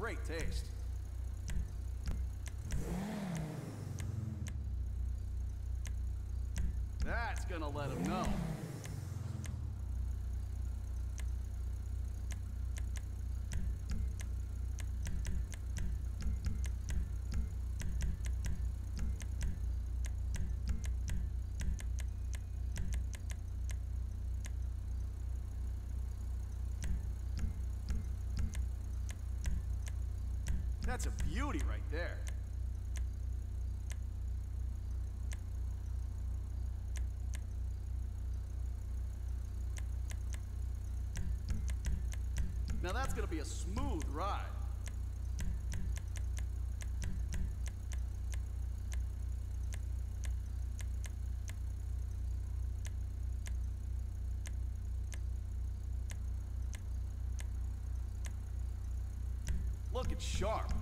great taste. That's gonna let him know. That's a beauty right there. Now that's gonna be a smooth ride. Sharp.